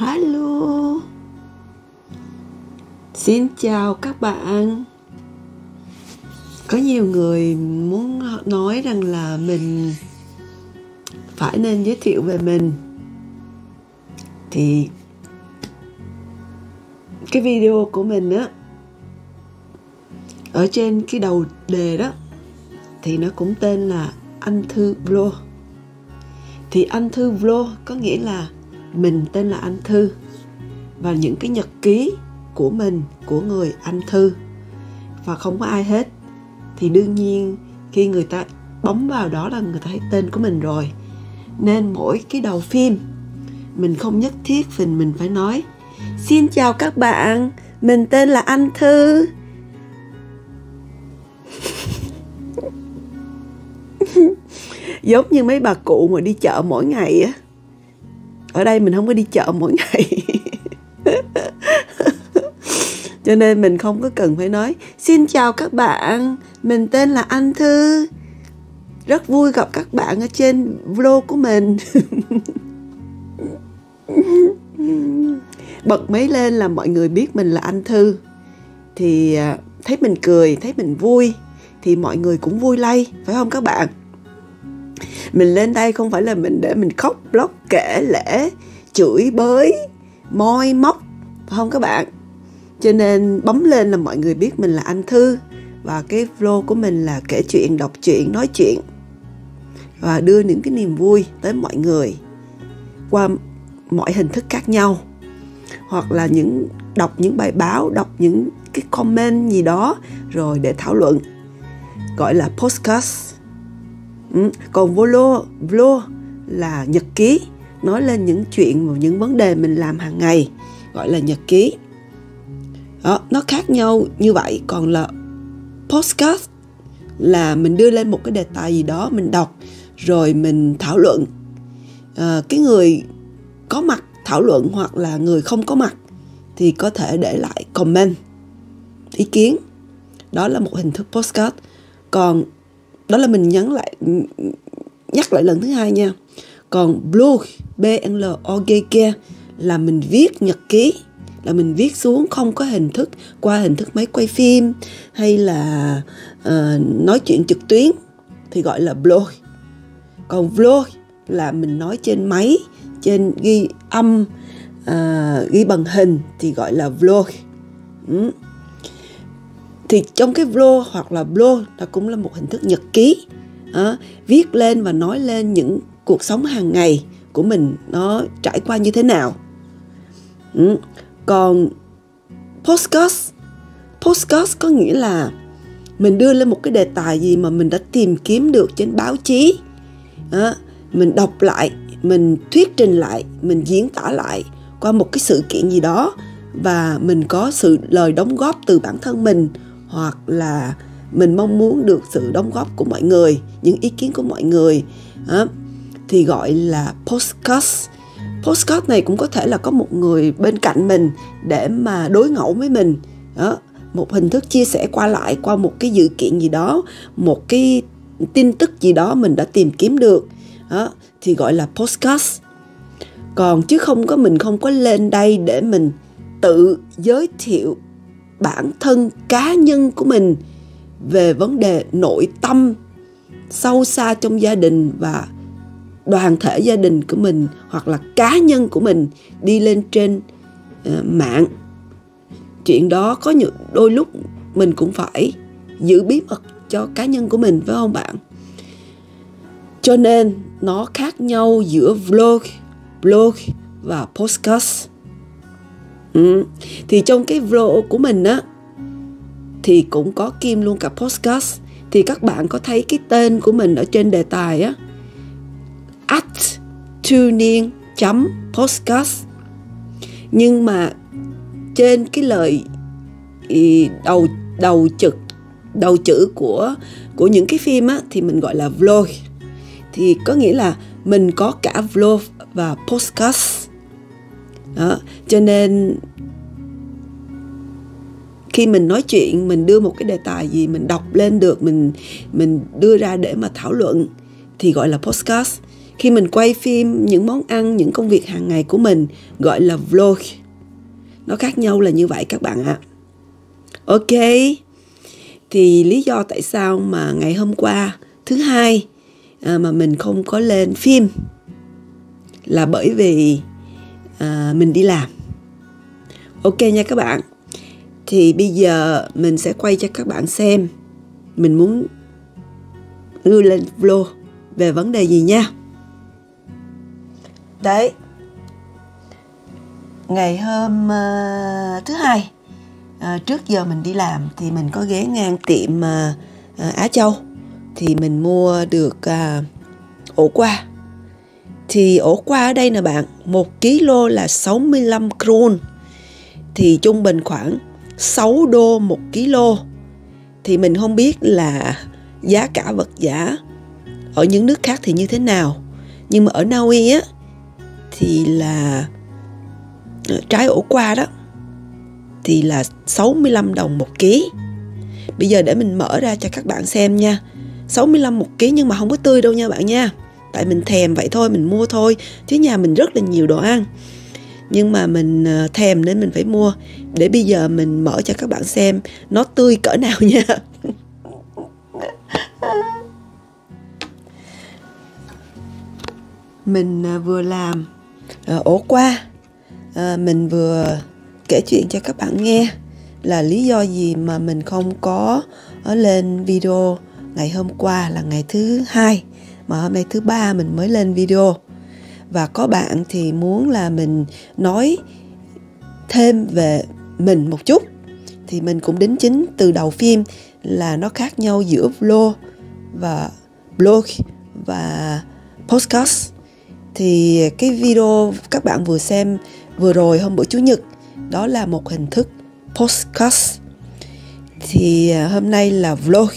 Hello. Xin chào các bạn. Có nhiều người muốn nói rằng là mình phải nên giới thiệu về mình. Thì cái video của mình á, Ở trên cái đầu đề đó, Thì nó cũng tên là Anh Thư Vlog Thì Anh Thư Vlog có nghĩa là mình tên là anh thư. Và những cái nhật ký của mình, của người anh thư. Và không có ai hết. Thì đương nhiên, khi người ta bấm vào đó là người ta thấy tên của mình rồi. Nên mỗi cái đầu phim, mình không nhất thiết mình mình phải nói, xin chào các bạn, mình tên là anh thư. Giống như mấy bà cụ mà đi chợ mỗi ngày á ở đây mình không có đi chợ mỗi ngày. Cho nên mình không có cần phải nói, xin chào các bạn, mình tên là anh thư. Rất vui gặp các bạn ở trên vlog của mình. Bật máy lên là mọi người biết mình là anh thư. Thì à, thấy mình cười, thấy mình vui, thì mọi người cũng vui lây, phải không các bạn? Mình lên đây không phải là mình để mình khóc, lóc, kể lễ chửi bới, moi móc, phải không các bạn? Cho nên bấm lên là mọi người biết mình là anh thư và cái flow của mình là kể chuyện, đọc chuyện, nói chuyện và đưa những cái niềm vui tới mọi người qua mọi hình thức khác nhau. Hoặc là những, đọc những bài báo, đọc những cái comment gì đó rồi để thảo luận, gọi là podcast ừ. còn vlog vlog là nhật ký nói lên những chuyện và những vấn đề mình làm hàng ngày gọi là nhật ký. Đó nó khác nhau như vậy còn là podcast là mình đưa lên một cái đề tài gì đó mình đọc rồi mình thảo luận. À, cái người có mặt thảo luận hoặc là người không có mặt thì có thể để lại comment ý kiến. Đó là một hình thức postcard. Còn đó là mình nhắn lại ừ, nhắc lại lần thứ hai nha. Còn blog b n l o g k là mình viết nhật ký là mình viết xuống không có hình thức qua hình thức máy quay phim hay là uh, nói chuyện trực tuyến thì gọi là blog còn vlog là mình nói trên máy trên ghi âm uh, ghi bằng hình thì gọi là vlog ừ thì trong cái vlog hoặc là blog nó cũng là một hình thức nhật ký. À, viết lên và nói lên những cuộc sống hàng ngày của mình nó trải qua như thế nào. Ừ. còn postcast postcast có nghĩa là mình đưa lên một cái đề tài gì mà mình đã tìm kiếm được trên báo chí. À, mình đọc lại mình thuyết trình lại mình diễn tả lại qua một cái sự kiện gì đó và mình có sự lời đóng góp từ bản thân mình hoặc là mình mong muốn được sự đóng góp của mọi người những ý kiến của mọi người đó, thì gọi là postcard postcard này cũng có thể là có một người bên cạnh mình để mà đối ngẫu với mình đó một hình thức chia sẻ qua lại qua một cái dự kiện gì đó một cái tin tức gì đó mình đã tìm kiếm được đó thì gọi là postcard còn chứ không có mình không có lên đây để mình tự giới thiệu bản thân cá nhân của mình về vấn đề nội tâm sâu xa trong gia đình và đoàn thể gia đình của mình hoặc là cá nhân của mình đi lên trên uh, mạng. Chuyện đó có những đôi lúc mình cũng phải giữ bí mật cho cá nhân của mình phải không bạn? Cho nên nó khác nhau giữa vlog blog và podcast ừ. thì trong cái vlog của mình á, thì cũng có kim luôn cả podcast. Thì các bạn có thấy cái tên của mình ở trên đề tài á? At tuning chấm podcast. Nhưng mà trên cái lời đầu đầu chữ đầu chữ của của những cái phim á, thì mình gọi là vlog. Thì có nghĩa là mình có cả vlog và podcast đó. Cho nên khi mình nói chuyện mình đưa một cái đề tài gì mình đọc lên được mình mình đưa ra để mà thảo luận thì gọi là podcast. Khi mình quay phim những món ăn những công việc hàng ngày của mình gọi là vlog. Nó khác nhau là như vậy các bạn ạ. Ok. Thì lý do tại sao mà ngày hôm qua thứ hai à, mà mình không có lên phim là bởi vì à, mình đi làm. Ok nha các bạn. Thì bây giờ mình sẽ quay cho các bạn xem mình muốn đưa lên vlog về vấn đề gì nha. Đấy. Ngày hôm uh, thứ hai uh, trước giờ mình đi làm thì mình có ghé ngang tiệm uh, uh, Á Châu. Thì mình mua được uh, ổ qua thì ổ qua ở đây nè bạn, một kg là 65 kron thì trung bình khoảng 6 đô một kg thì mình không biết là giá cả vật giả ở những nước khác thì như thế nào nhưng mà ở Na Uy á, thì là ờ, trái ổ qua đó, thì là 65 đồng một ký. Bây giờ để mình mở ra cho các bạn xem nha. 65 một ký nhưng mà không có tươi đâu nha bạn nha. Tại mình thèm vậy thôi, mình mua thôi. Chứ nhà mình rất là nhiều đồ ăn. Nhưng mà mình ờ, thèm nên mình phải mua. Để bây giờ mình mở cho các bạn xem nó tươi cỡ nào nha. mình ờ, vừa làm ờ, ổ qua mình vừa kể chuyện cho các bạn nghe là lý do gì mà mình không có lên video ngày hôm qua là ngày thứ hai mà hôm nay thứ ba mình mới lên video. Và có bạn thì muốn là mình nói thêm về mình một chút. Thì mình cũng đính chính từ đầu phim là nó khác nhau giữa vlog và blog và podcast. Thì cái video các bạn vừa xem vừa rồi hôm bữa chủ nhật, đó là một hình thức podcast. Thì hôm nay là vlog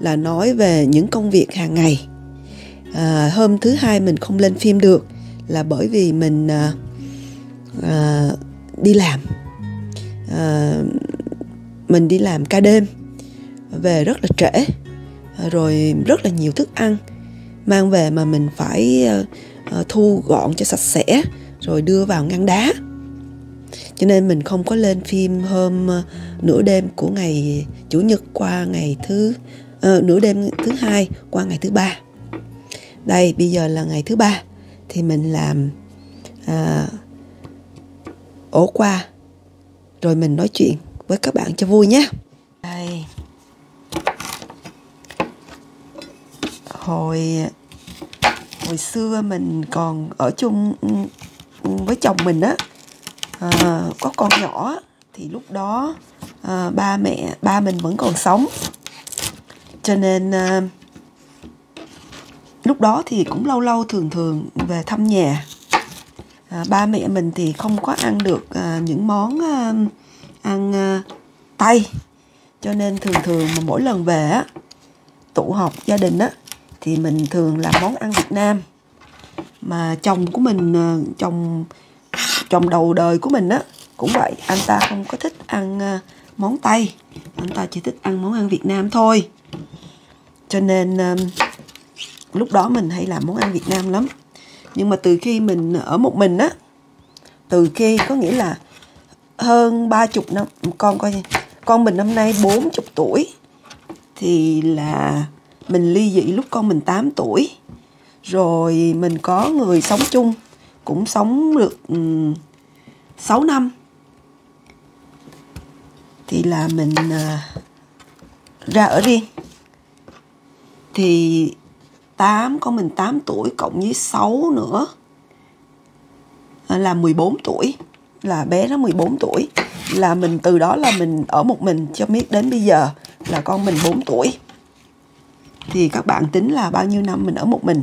là nói về những công việc hàng ngày à, hôm thứ hai mình không lên phim được là bởi vì mình à, à, đi làm. À, mình đi làm ca đêm về rất là trễ rồi rất là nhiều thức ăn mang về mà mình phải uh, thu gọn cho sạch sẽ rồi đưa vào ngăn đá. Cho nên mình không có lên phim hôm uh, nửa đêm của ngày chủ nhật qua ngày thứ uh, nửa đêm thứ hai qua ngày thứ ba đây bây giờ là ngày thứ ba. Thì mình làm à, ổ qua. Rồi mình nói chuyện với các bạn cho vui nhé. Đây. Hồi hồi xưa mình còn ở chung với chồng mình á à, có con nhỏ. Thì lúc đó à, ba mẹ ba mình vẫn còn sống. Cho nên à, lúc đó thì cũng lâu lâu thường thường về thăm nhà. À, ba mẹ mình thì không có ăn được à, những món à, ăn à, tây. Cho nên thường thường mà mỗi lần về á tụ họp gia đình á thì mình thường làm món ăn Việt Nam. Mà chồng của mình à, chồng chồng đầu đời của mình á cũng vậy. Anh ta không có thích ăn à, món tây. Anh ta chỉ thích ăn món ăn Việt Nam thôi. Cho nên à, lúc đó mình hay làm món ăn Việt Nam lắm. Nhưng mà từ khi mình ở một mình á từ khi có nghĩa là hơn ba chục năm con coi con mình năm nay 40 tuổi thì là mình ly dị lúc con mình 8 tuổi. Rồi mình có người sống chung cũng sống được um, 6 năm. Thì là mình uh, ra ở riêng. Thì 8 con mình 8 tuổi cộng với 6 nữa. Ờ, là 14 tuổi. Là bé nó 14 tuổi. Là mình từ đó là mình ở một mình cho biết đến bây giờ là con mình 4 tuổi. Thì các bạn tính là bao nhiêu năm mình ở một mình?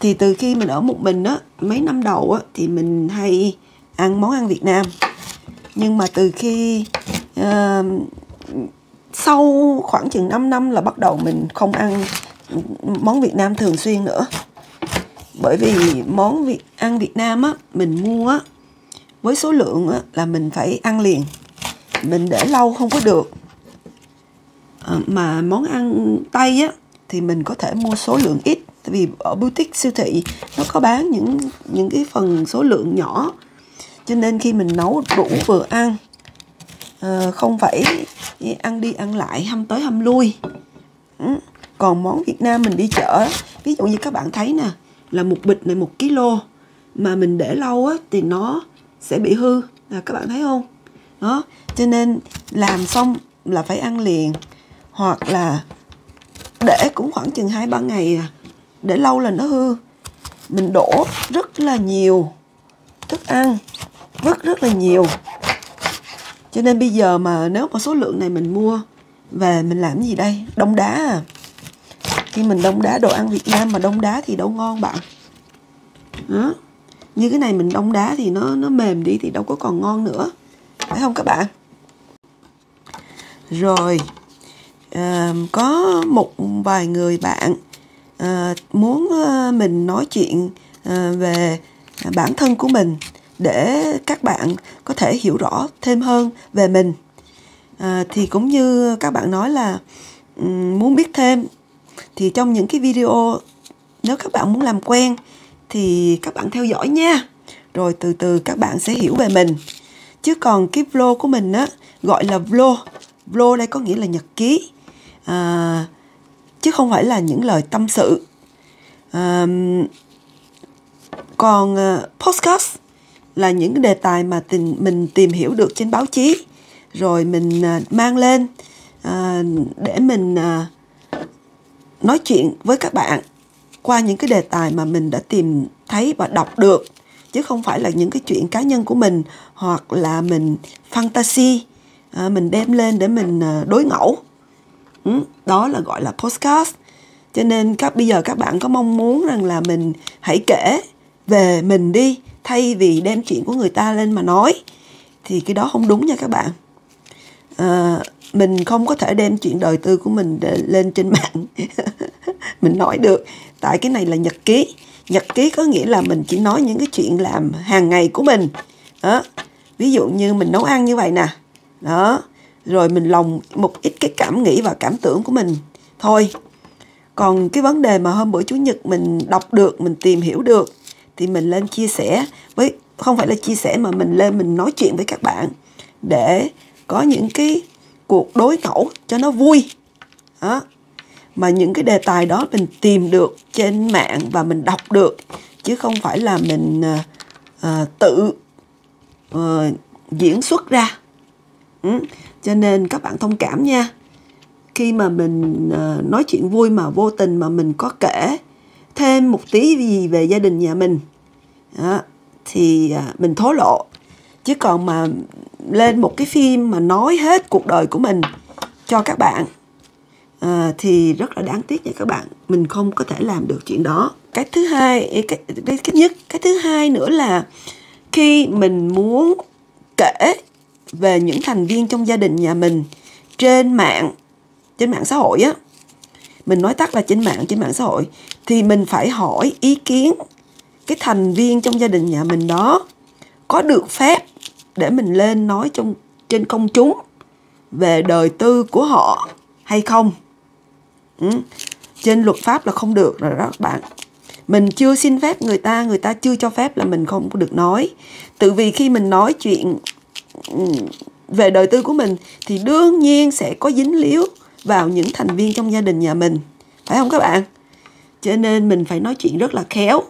Thì từ khi mình ở một mình á mấy năm đầu á thì mình hay ăn món ăn Việt Nam. Nhưng mà từ khi uh, sau khoảng chừng 5 năm là bắt đầu mình không ăn món Việt Nam thường xuyên nữa. Bởi vì món Việt ăn Việt Nam á mình mua á với số lượng á, là mình phải ăn liền. Mình để lâu không có được. À, mà món ăn Tây á thì mình có thể mua số lượng ít. Tại vì ở boutique siêu thị nó có bán những những cái phần số lượng nhỏ. Cho nên khi mình nấu đủ vừa ăn à, không phải ăn đi ăn lại hâm tới hâm lui. Ừ còn món Việt Nam mình đi chợ, ví dụ như các bạn thấy nè, là một bịch này một kg mà mình để lâu á, thì nó sẽ bị hư. Là các bạn thấy không? Đó, cho nên làm xong là phải ăn liền. Hoặc là để cũng khoảng chừng hai, ba ngày à để lâu là nó hư. Mình đổ rất là nhiều thức ăn rất rất là nhiều. Cho nên bây giờ mà nếu mà số lượng này mình mua về mình làm gì đây? Đông đá à khi mình đông đá đồ ăn Việt Nam mà đông đá thì đâu ngon bạn. Đó như cái này mình đông đá thì nó nó mềm đi thì đâu có còn ngon nữa. Phải không các bạn? Rồi à, có một vài người bạn à, muốn à, mình nói chuyện à, về bản thân của mình để các bạn có thể hiểu rõ thêm hơn về mình. À, thì cũng như các bạn nói là muốn biết thêm thì trong những cái video nếu các bạn muốn làm quen thì các bạn theo dõi nha. Rồi từ từ các bạn sẽ hiểu về mình. Chứ còn cái vlog của mình á gọi là vlog. Vlog đây có nghĩa là nhật ký. À, chứ không phải là những lời tâm sự. À, còn uh, podcast là những đề tài mà tình, mình tìm hiểu được trên báo chí. Rồi mình uh, mang lên uh, để mình uh, nói chuyện với các bạn qua những cái đề tài mà mình đã tìm thấy và đọc được chứ không phải là những cái chuyện cá nhân của mình hoặc là mình fantasy à, mình đem lên để mình à, đối ngẫu. Ừ, đó là gọi là podcast. Cho nên các bây giờ các bạn có mong muốn rằng là mình hãy kể về mình đi thay vì đem chuyện của người ta lên mà nói thì cái đó không đúng nha các bạn. À, mình không có thể đem chuyện đời tư của mình lên trên mạng. Mình nói được. Tại cái này là nhật ký. Nhật ký có nghĩa là mình chỉ nói những cái chuyện làm hàng ngày của mình. Đó. Ví dụ như mình nấu ăn như vậy nè. Đó. Rồi mình lòng một ít cái cảm nghĩ và cảm tưởng của mình. Thôi. Còn cái vấn đề mà hôm bữa chủ nhật mình đọc được, mình tìm hiểu được, thì mình lên chia sẻ với, không phải là chia sẻ mà mình lên mình nói chuyện với các bạn để có những cái cuộc đối khẩu cho nó vui. Đó. Mà những cái đề tài đó mình tìm được trên mạng và mình đọc được chứ không phải là mình uh, uh, tự uh, diễn xuất ra. Ừ. cho nên các bạn thông cảm nha. Khi mà mình uh, nói chuyện vui mà vô tình mà mình có kể thêm một tí gì về gia đình nhà mình đó, thì uh, mình thố lộ chứ còn mà lên một cái phim mà nói hết cuộc đời của mình cho các bạn à, thì rất là đáng tiếc nha các bạn. Mình không có thể làm được chuyện đó. Cái thứ hai cái, cái, cái nhất cái thứ hai nữa là khi mình muốn kể về những thành viên trong gia đình nhà mình trên mạng trên mạng xã hội á mình nói tắt là trên mạng trên mạng xã hội thì mình phải hỏi ý kiến cái thành viên trong gia đình nhà mình đó có được phép để mình lên nói trong, trên công chúng về đời tư của họ hay không? Ừ. trên luật pháp là không được rồi đó các bạn. Mình chưa xin phép người ta người ta chưa cho phép là mình không được nói. Tự vì khi mình nói chuyện ừ, về đời tư của mình thì đương nhiên sẽ có dính líu vào những thành viên trong gia đình nhà mình. Phải không các bạn? Cho nên mình phải nói chuyện rất là khéo,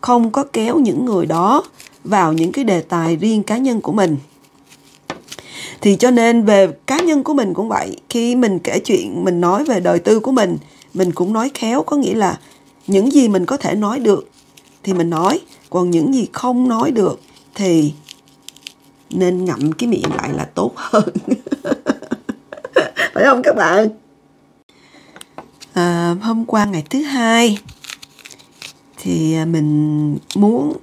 không có kéo những người đó vào những cái đề tài riêng cá nhân của mình. Thì cho nên về cá nhân của mình cũng vậy. Khi mình kể chuyện mình nói về đời tư của mình mình cũng nói khéo có nghĩa là những gì mình có thể nói được thì mình nói còn những gì không nói được thì nên ngậm cái miệng lại là tốt hơn. Phải không các bạn? À, hôm qua ngày thứ hai thì à, mình muốn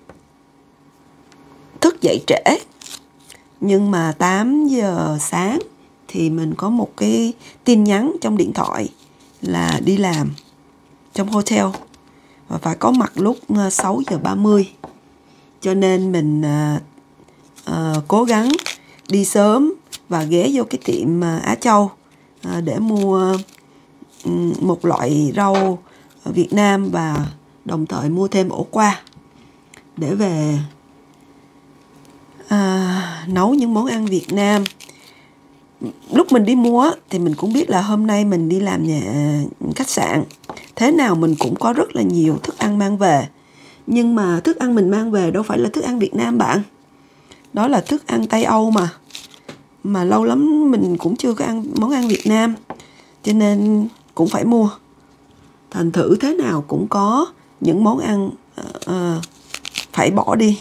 thức dậy trễ. Nhưng mà 8 giờ sáng thì mình có một cái tin nhắn trong điện thoại là đi làm trong hotel. Và phải có mặt lúc ờ, 6 giờ 30 cho nên mình uh, uh, cố gắng đi sớm và ghé vô cái tiệm uh, Á Châu uh, để mua ừ, một loại rau Việt Nam và đồng thời mua thêm ổ qua để về à, nấu những món ăn Việt Nam. Lúc mình đi mua thì mình cũng biết là hôm nay mình đi làm nhà à, khách sạn. Thế nào mình cũng có rất là nhiều thức ăn mang về. Nhưng mà thức ăn mình mang về đâu phải là thức ăn Việt Nam bạn. Đó là thức ăn Tây Âu mà. Mà lâu lắm mình cũng chưa có ăn món ăn Việt Nam. Cho nên cũng phải mua. Thành thử thế nào cũng có những món ăn uh, phải bỏ đi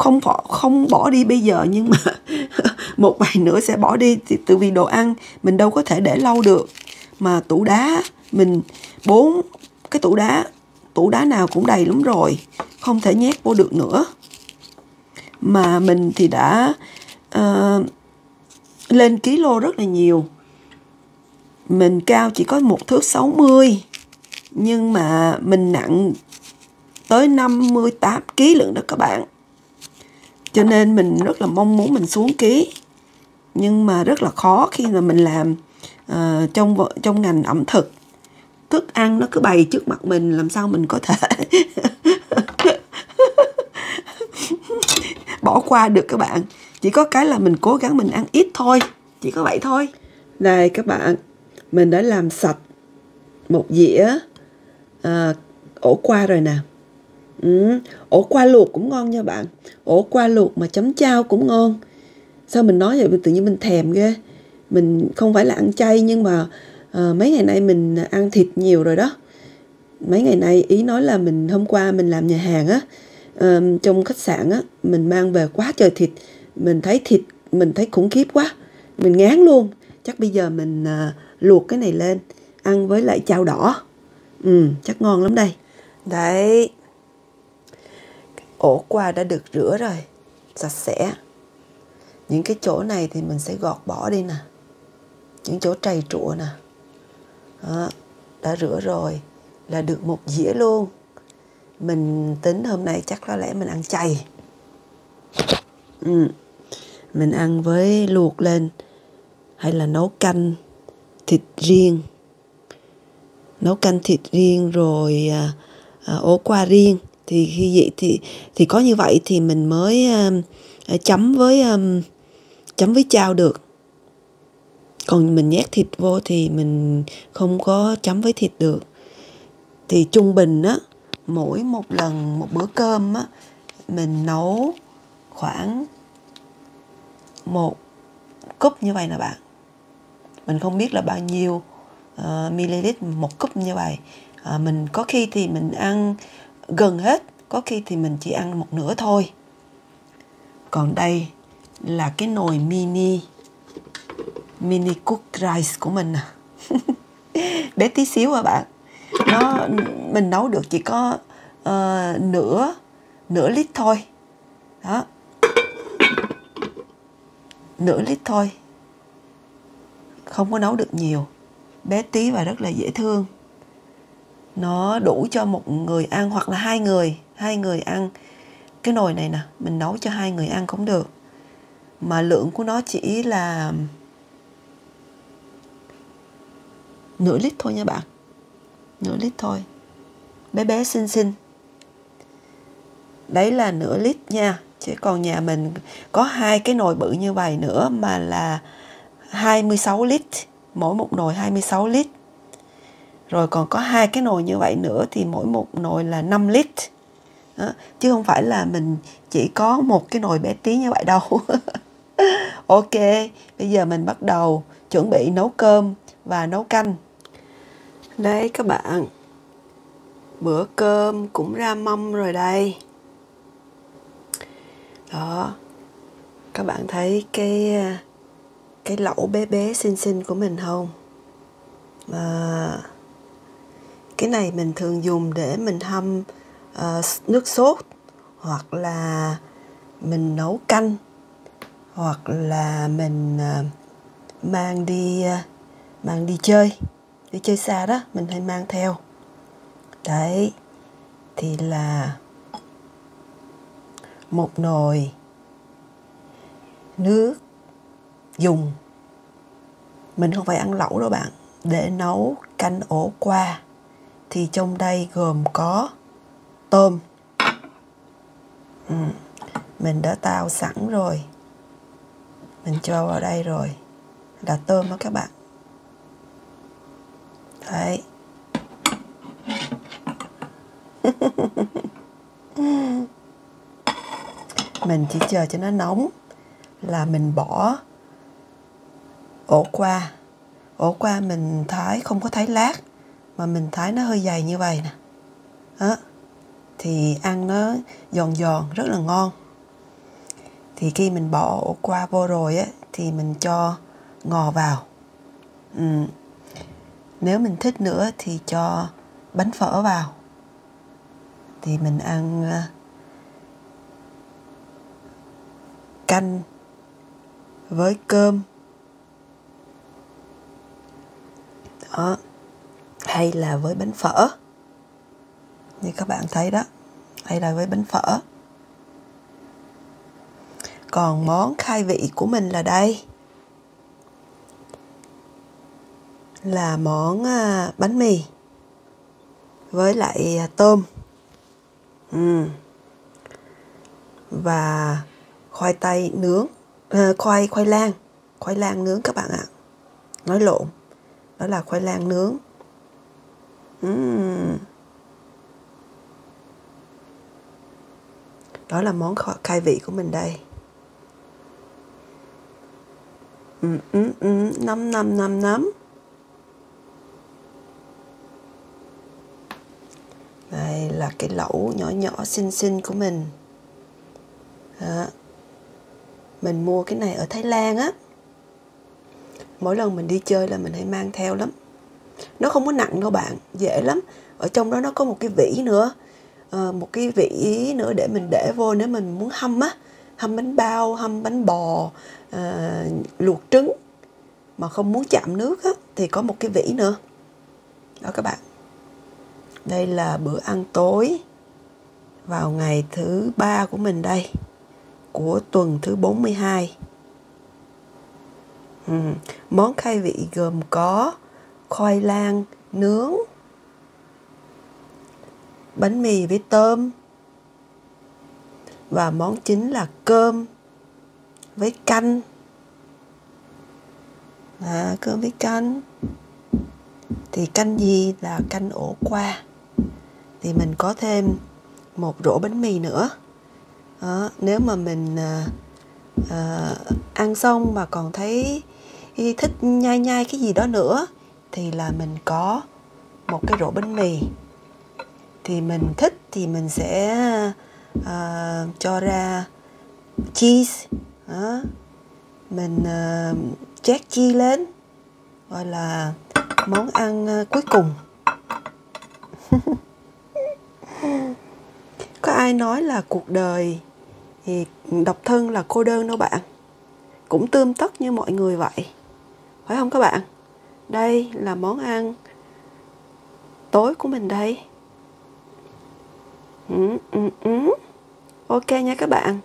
không bỏ không bỏ đi bây giờ nhưng mà một vài nữa sẽ bỏ đi. Thì từ vì đồ ăn mình đâu có thể để lâu được. Mà tủ đá mình bốn cái tủ đá tủ đá nào cũng đầy lắm rồi không thể nhét vô được nữa. Mà mình thì đã uh, lên ký lô rất là nhiều. Mình cao chỉ có một thước 60 nhưng mà mình nặng tới 58 kg lượng đó các bạn cho nên mình rất là mong muốn mình xuống ký. Nhưng mà rất là khó khi mà mình làm uh, trong trong ngành ẩm thực. Thức ăn nó cứ bày trước mặt mình làm sao mình có thể bỏ qua được các bạn. Chỉ có cái là mình cố gắng mình ăn ít thôi chỉ có vậy thôi. Đây các bạn mình đã làm sạch một dĩa uh, ổ qua rồi nè ừ, ổ qua luộc cũng ngon nha bạn. Ổ qua luộc mà chấm chao cũng ngon. Sao mình nói vậy? Tự nhiên mình thèm ghê. Mình không phải là ăn chay nhưng mà uh, mấy ngày nay mình ăn thịt nhiều rồi đó. Mấy ngày nay ý nói là mình hôm qua mình làm nhà hàng á uh, trong khách sạn á mình mang về quá trời thịt. Mình thấy thịt mình thấy khủng khiếp quá. Mình ngán luôn. Chắc bây giờ mình uh, luộc cái này lên ăn với lại chao đỏ. Ừ chắc ngon lắm đây. Đấy ổ qua đã được rửa rồi. Sạch sẽ. Những cái chỗ này thì mình sẽ gọt bỏ đi nè. Những chỗ trầy trụa nè. Đó, đã rửa rồi là được một dĩa luôn. Mình tính hôm nay chắc có lẽ mình ăn chay. Ừ. mình ăn với luộc lên hay là nấu canh thịt riêng. Nấu canh thịt riêng rồi à, à, ổ qua riêng thì khi vậy thì thì có như vậy thì mình mới à, chấm với um, chấm với chao được. Còn mình nhét thịt vô thì mình không có chấm với thịt được. Thì trung bình á mỗi một lần một bữa cơm á mình nấu khoảng một cúp như vậy nè bạn. Mình không biết là bao nhiêu ờ, uh, ml một cúp như vậy. Uh, mình có khi thì mình ăn gần hết có khi thì mình chỉ ăn một nửa thôi. Còn đây là cái nồi mini mini cook rice của mình à. bé tí xíu à bạn. Nó mình nấu được chỉ có uh, nửa nửa lít thôi. Đó. Nửa lít thôi. Không có nấu được nhiều. Bé tí và rất là dễ thương nó đủ cho một người ăn hoặc là hai người hai người ăn. Cái nồi này nè, mình nấu cho hai người ăn cũng được. Mà lượng của nó chỉ là nửa lít thôi nha bạn. Nửa lít thôi. Bé bé xinh xinh. Đấy là nửa lít nha. Chứ còn nhà mình có hai cái nồi bự như vậy nữa mà là 26 lít. Mỗi một nồi 26 lít rồi còn có hai cái nồi như vậy nữa thì mỗi một nồi là 5 lít. Đó. chứ không phải là mình chỉ có một cái nồi bé tí như vậy đâu. Ok bây giờ mình bắt đầu chuẩn bị nấu cơm và nấu canh. Đấy các bạn bữa cơm cũng ra mâm rồi đây. Đó các bạn thấy cái cái lẩu bé bé xinh xinh của mình không? À, cái này mình thường dùng để mình hâm uh, nước sốt hoặc là mình nấu canh hoặc là mình uh, mang đi uh, mang đi chơi đi chơi xa đó mình hay mang theo. Đấy thì là một nồi nước dùng. Mình không phải ăn lẩu đâu bạn để nấu canh ổ qua thì trong đây gồm có tôm. Ừ. mình đã tao sẵn rồi. Mình cho vào đây rồi. Là tôm đó các bạn. Đấy. Mình chỉ chờ cho nó nóng là mình bỏ ổ qua. Ổ qua mình thái, không có thái lát mà mình thái nó hơi dày như vậy nè. Đó thì ăn nó giòn giòn, rất là ngon. Thì khi mình bỏ ổ qua vô rồi á, thì mình cho ngò vào. Ừ. nếu mình thích nữa thì cho bánh phở vào. Thì mình ăn ờ, canh với cơm. Đó hay là với bánh phở. Như các bạn thấy đó hay là với bánh phở. Còn món khai vị của mình là đây. Là món à, bánh mì với lại à, tôm. Ừ. và khoai tây nướng à, khoai khoai lang. Khoai lang nướng các bạn ạ. Nói lộn đó là khoai lang nướng uhm. đó là món khai vị của mình đây. Ừ, ừ, ừ, nấm nấm nấm nấm. Đây là cái lẩu nhỏ nhỏ xinh xinh của mình. Đó. mình mua cái này ở thái lan á. Mỗi lần mình đi chơi là mình hay mang theo lắm nó không có nặng đâu bạn dễ lắm. Ở trong đó nó có một cái vỉ nữa. À, một cái vỉ nữa để mình để vô nếu mình muốn hâm á. Hâm bánh bao hâm bánh bò à, luộc trứng mà không muốn chạm nước á thì có một cái vỉ nữa. Đó các bạn. Đây là bữa ăn tối vào ngày thứ ba của mình đây của tuần thứ 42 ừ. món khai vị gồm có khoai lang nướng bánh mì với tôm. Và món chính là cơm với canh. À, cơm với canh. Thì canh gì là canh ổ qua. Thì mình có thêm một rổ bánh mì nữa. Đó, nếu mà mình à, à, ăn xong mà còn thấy thích nhai nhai cái gì đó nữa thì là mình có một cái rổ bánh mì. Thì mình thích thì mình sẽ uh, cho ra cheese đó. mình ờ, uh, chét chi lên gọi là món ăn uh, cuối cùng. Có ai nói là cuộc đời thì độc thân là cô đơn đâu bạn? Cũng tươm tất như mọi người vậy phải không các bạn? Đây là món ăn tối của mình đây. Ừ, ừ, ừ. ok nha các bạn.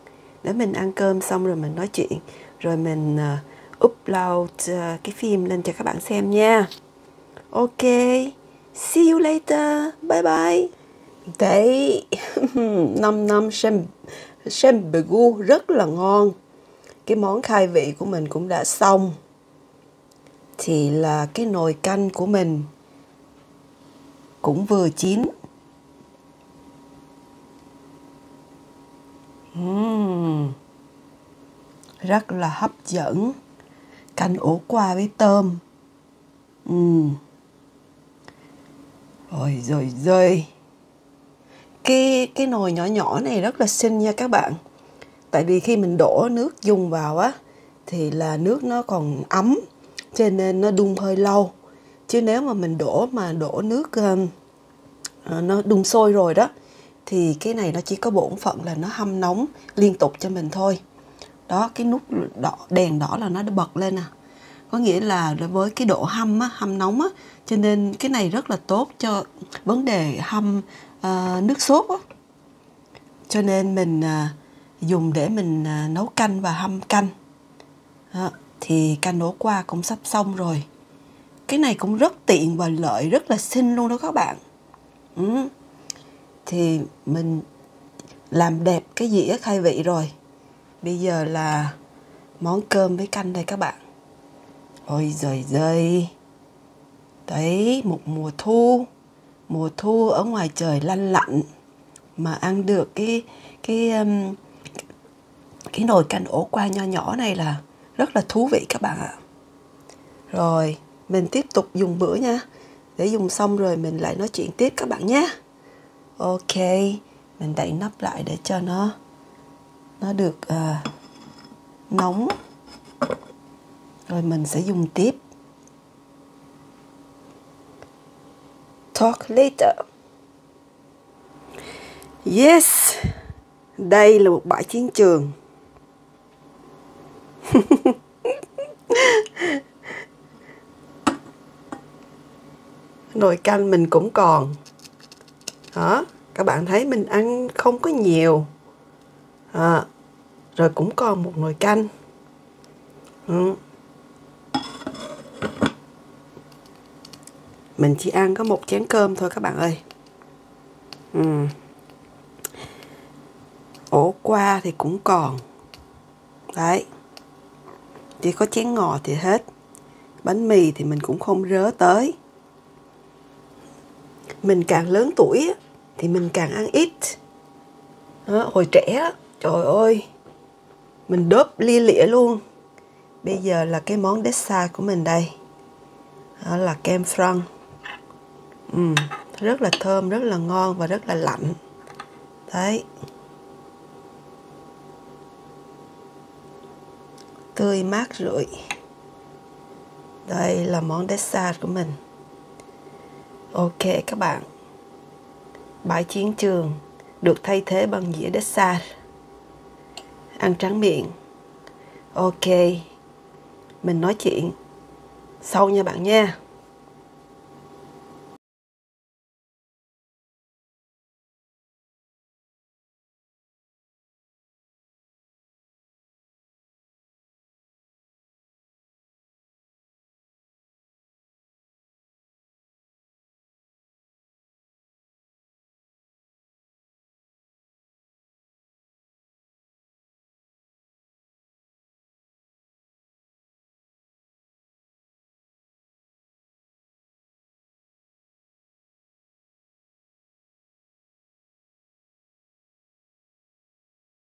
Để mình ăn cơm xong rồi mình nói chuyện. Rồi mình uh, upload uh, cái phim lên cho các bạn xem nha. Ok. See you later. Bye bye. Đấy. Năm năm xem xem begu rất là ngon. Cái món khai vị của mình cũng đã xong thì là cái nồi canh của mình cũng vừa chín. Uhm, rất là hấp dẫn. Canh ổ qua với tôm. Uhm. rồi rồi rồi. Cái cái nồi nhỏ nhỏ này rất là xinh nha các bạn. Tại vì khi mình đổ nước dùng vào á thì là nước nó còn ấm cho nên nó đun hơi lâu. Chứ nếu mà mình đổ mà đổ nước uh, nó đun sôi rồi đó thì cái này nó chỉ có bổn phận là nó hâm nóng liên tục cho mình thôi. Đó cái nút đỏ đèn đỏ là nó đã bật lên nè có nghĩa là với cái độ hâm á, hâm nóng á cho nên cái này rất là tốt cho vấn đề hâm uh, nước sốt á. Cho nên mình uh, dùng để mình uh, nấu canh và hâm canh. Đó thì canh qua cũng sắp xong rồi. Cái này cũng rất tiện và lợi rất là xinh luôn đó các bạn. Ừ. thì mình làm đẹp cái dĩa khai vị rồi. Bây giờ là món cơm với canh đây các bạn. Ôi giời giời. Đấy một mùa thu. Mùa thu ở ngoài trời lanh lạnh mà ăn được cái cái um, cái nồi canh ổ qua nho nhỏ này là rất là thú vị các bạn ạ. Rồi mình tiếp tục dùng bữa nha. Để dùng xong rồi mình lại nói chuyện tiếp các bạn nhé. Ok mình đậy nắp lại để cho nó nó được uh, nóng. Rồi mình sẽ dùng tiếp. Talk later. Yes đây là một bãi chiến trường. nồi canh mình cũng còn. Đó các bạn thấy mình ăn không có nhiều. À, rồi cũng còn một nồi canh. Ừ. mình chỉ ăn có một chén cơm thôi các bạn ơi. Ừ. ổ qua thì cũng còn. Đấy chỉ có chén ngò thì hết. Bánh mì thì mình cũng không rớ tới. Mình càng lớn tuổi thì mình càng ăn ít. Đó, hồi trẻ trời ơi mình đớp lia lịa luôn. Bây giờ là cái món dessert của mình đây. Đó là kem franc. Ừ, rất là thơm rất là ngon và rất là lạnh. Đấy. Tươi mát rượi. Đây là món dessert của mình. Ok các bạn. Bãi chiến trường được thay thế bằng dĩa dessert. Ăn trắng miệng. Ok. Mình nói chuyện sau nha bạn nha.